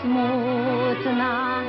смутно.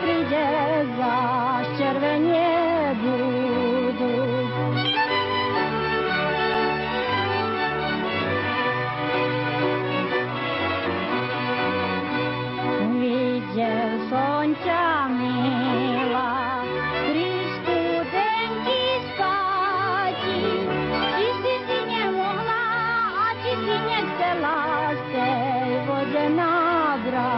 príde za červenie budú. Videl som ťa, milá, Nechcela z tej vode nabrať